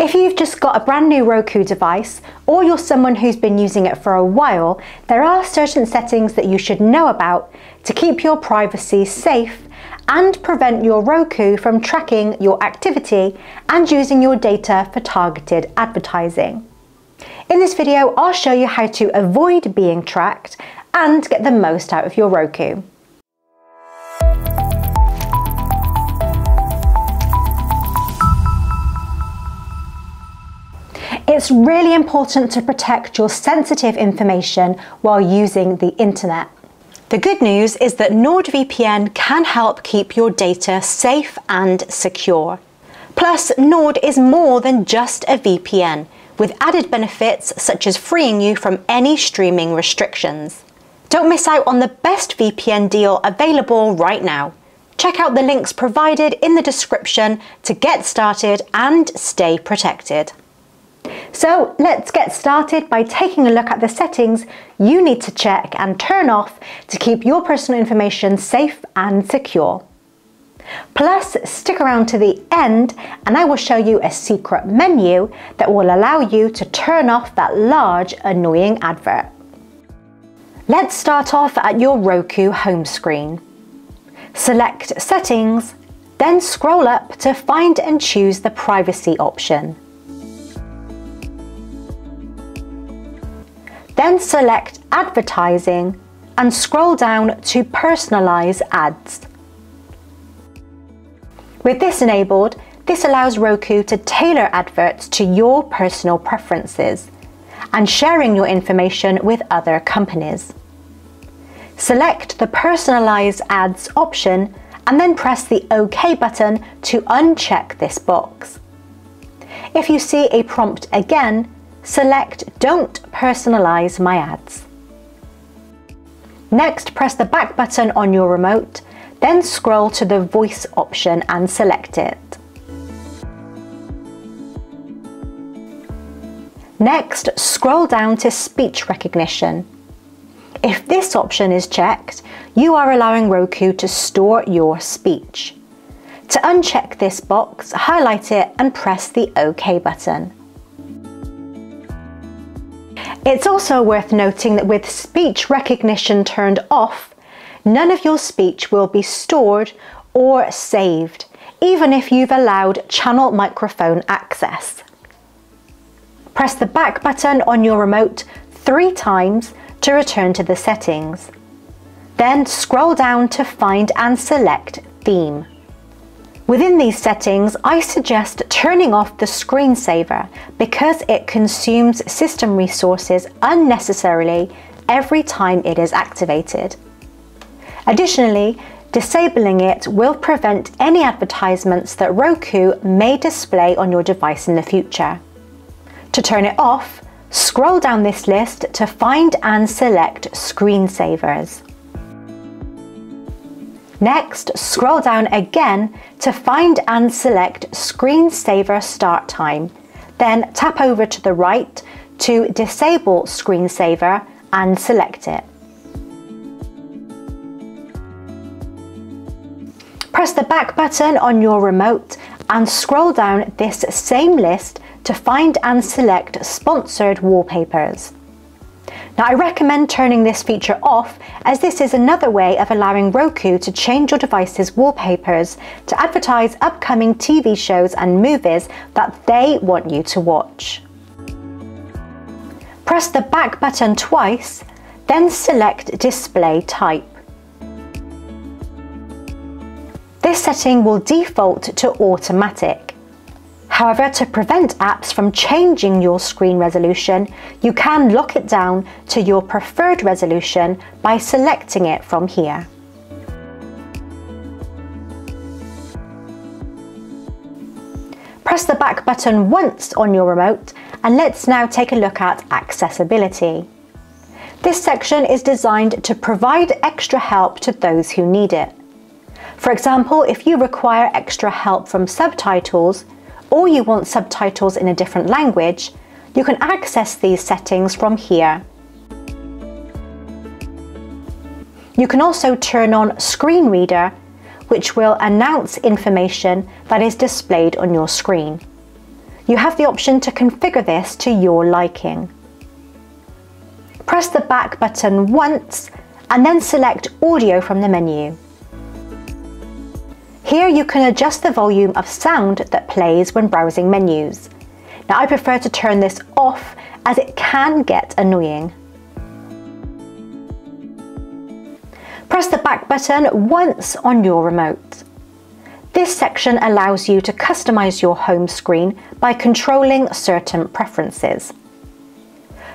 If you've just got a brand new Roku device or you're someone who's been using it for a while, there are certain settings that you should know about to keep your privacy safe and prevent your Roku from tracking your activity and using your data for targeted advertising. In this video, I'll show you how to avoid being tracked and get the most out of your Roku. It's really important to protect your sensitive information while using the internet. The good news is that NordVPN can help keep your data safe and secure. Plus, Nord is more than just a VPN, with added benefits such as freeing you from any streaming restrictions. Don't miss out on the best VPN deal available right now. Check out the links provided in the description to get started and stay protected. So let's get started by taking a look at the settings you need to check and turn off to keep your personal information safe and secure. Plus, stick around to the end and I will show you a secret menu that will allow you to turn off that large annoying advert. Let's start off at your Roku home screen. Select Settings, then scroll up to find and choose the Privacy option. Then select Advertising and scroll down to Personalize Ads. With this enabled, this allows Roku to tailor adverts to your personal preferences and sharing your information with other companies. Select the Personalize Ads option and then press the OK button to uncheck this box. If you see a prompt again, select Don't personalize my ads. Next, press the back button on your remote, then scroll to the voice option and select it. Next, scroll down to speech recognition. If this option is checked, you are allowing Roku to store your speech. To uncheck this box, highlight it and press the OK button. It's also worth noting that with speech recognition turned off, none of your speech will be stored or saved, even if you've allowed channel microphone access. Press the back button on your remote three times to return to the settings. Then scroll down to find and select Theme. Within these settings, I suggest turning off the screensaver because it consumes system resources unnecessarily every time it is activated. Additionally, disabling it will prevent any advertisements that Roku may display on your device in the future. To turn it off, scroll down this list to find and select screensavers. Next, scroll down again to find and select Screensaver Start Time. Then tap over to the right to disable Screensaver and select it. Press the back button on your remote and scroll down this same list to find and select Sponsored Wallpapers. Now I recommend turning this feature off as this is another way of allowing Roku to change your device's wallpapers to advertise upcoming TV shows and movies that they want you to watch. Press the back button twice, then select display type. This setting will default to automatic. However, to prevent apps from changing your screen resolution, you can lock it down to your preferred resolution by selecting it from here. Press the back button once on your remote and let's now take a look at accessibility. This section is designed to provide extra help to those who need it. For example, if you require extra help from subtitles, or you want subtitles in a different language, you can access these settings from here. You can also turn on Screen Reader, which will announce information that is displayed on your screen. you have the option to configure this to your liking. Press the back button once and then select audio from the menu. Here you can adjust the volume of sound that plays when browsing menus. Now I prefer to turn this off as it can get annoying. Press the back button once on your remote. This section allows you to customize your home screen by controlling certain preferences.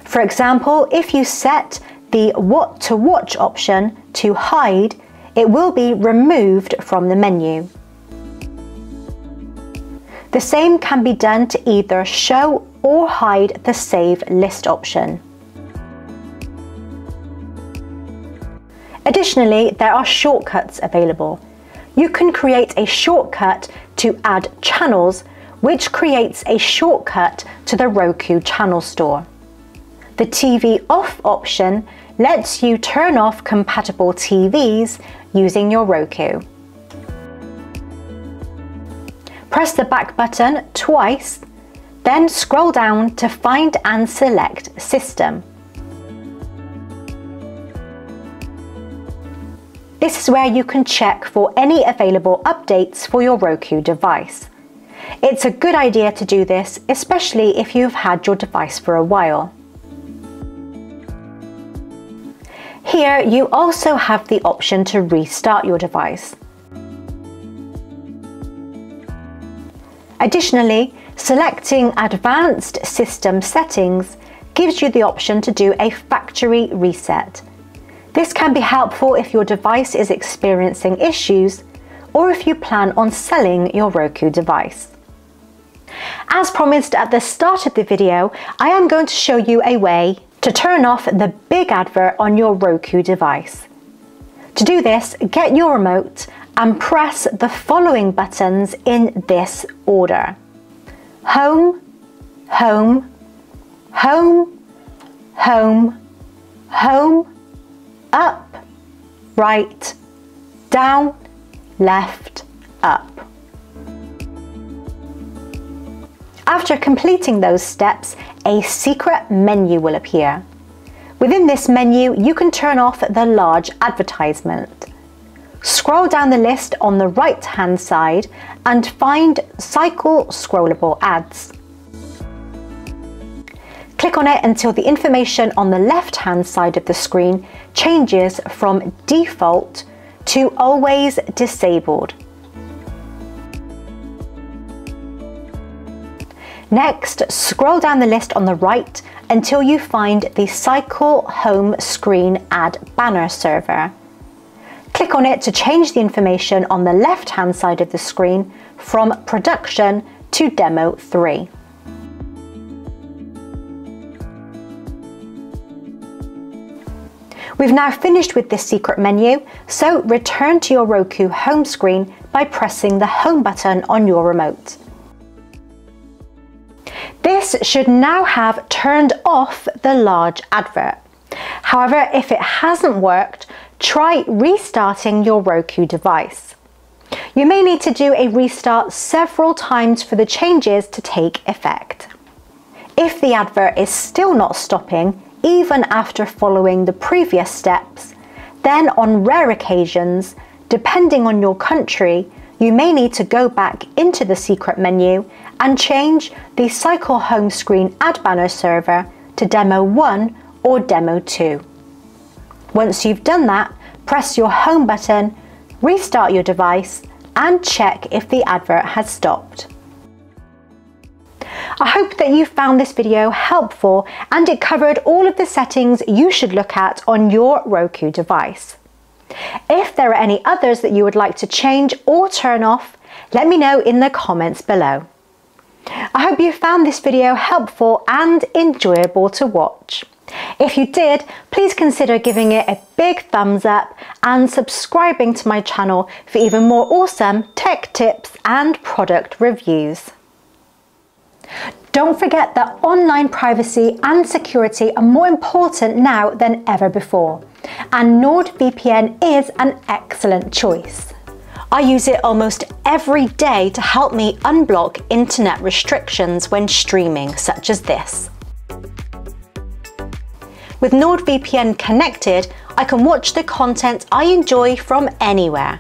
For example, if you set the What to Watch option to hide, it will be removed from the menu. The same can be done to either show or hide the Save List option. Additionally, there are shortcuts available. You can create a shortcut to add channels, which creates a shortcut to the Roku channel store. The TV off option lets you turn off compatible TVs using your Roku. Press the back button twice, then scroll down to find and select System. This is where you can check for any available updates for your Roku device. It's a good idea to do this, especially if you've had your device for a while. Here you also have the option to restart your device. Additionally, selecting Advanced System Settings gives you the option to do a factory reset. This can be helpful if your device is experiencing issues or if you plan on selling your Roku device. As promised at the start of the video, I am going to show you a way to turn off the big advert on your Roku device. To do this, get your remote and press the following buttons in this order. Home, Home, Home, Home, Home, Up, Right, Down, Left, Up. After completing those steps, a secret menu will appear. Within this menu, you can turn off the large advertisement. Scroll down the list on the right hand side and find Cycle Scrollable Ads. Click on it until the information on the left hand side of the screen changes from default to always disabled. Next, scroll down the list on the right until you find the Cycle Home Screen Ad Banner server. Click on it to change the information on the left hand side of the screen from Production to Demo 3. We've now finished with this secret menu, so return to your Roku home screen by pressing the home button on your remote. This should now have turned off the large advert. However, if it hasn't worked, try restarting your Roku device. You may need to do a restart several times for the changes to take effect. If the advert is still not stopping, even after following the previous steps, then on rare occasions, depending on your country, you may need to go back into the secret menu and change the Cycle Home Screen Ad Banner server to Demo 1 or Demo 2. Once you've done that, press your Home button, restart your device and check if the advert has stopped. I hope that you found this video helpful and it covered all of the settings you should look at on your Roku device. If there are any others that you would like to change or turn off, let me know in the comments below. I hope you found this video helpful and enjoyable to watch. If you did, please consider giving it a big thumbs up and subscribing to my channel for even more awesome tech tips and product reviews. Don't forget that online privacy and security are more important now than ever before, and NordVPN is an excellent choice. I use it almost every day to help me unblock internet restrictions when streaming, such as this. With NordVPN connected, I can watch the content I enjoy from anywhere.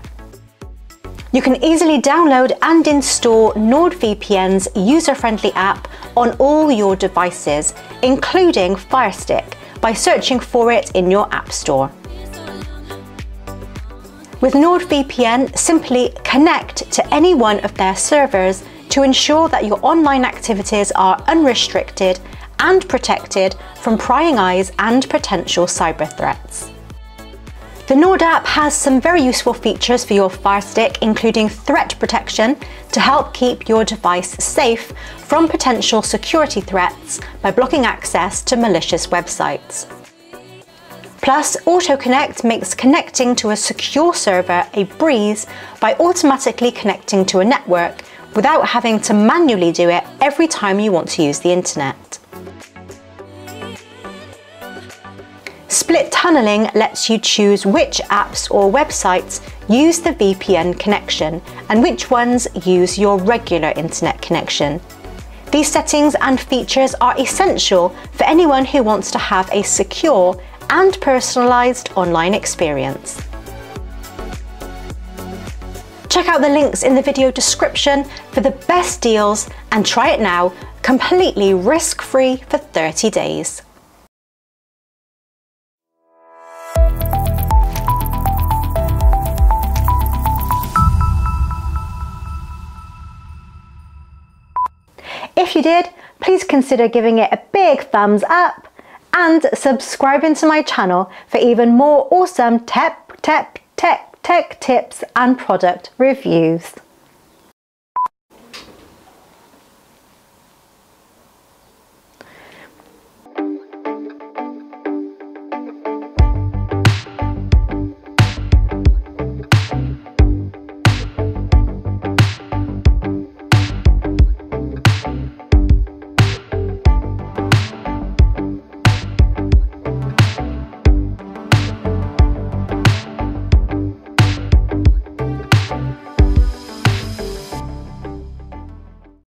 You can easily download and install NordVPN's user-friendly app on all your devices, including Firestick, by searching for it in your App Store. With NordVPN, simply connect to any one of their servers to ensure that your online activities are unrestricted and protected from prying eyes and potential cyber threats. The Nord app has some very useful features for your Fire Stick, including threat protection to help keep your device safe from potential security threats by blocking access to malicious websites. Plus, AutoConnect makes connecting to a secure server a breeze by automatically connecting to a network without having to manually do it every time you want to use the internet. Split tunneling lets you choose which apps or websites use the VPN connection and which ones use your regular internet connection. These settings and features are essential for anyone who wants to have a secure and personalised online experience. Check out the links in the video description for the best deals and try it now completely risk-free for 30 days. If you did, please consider giving it a big thumbs up and subscribing to my channel for even more awesome tech, tech, tech, tech tips and product reviews.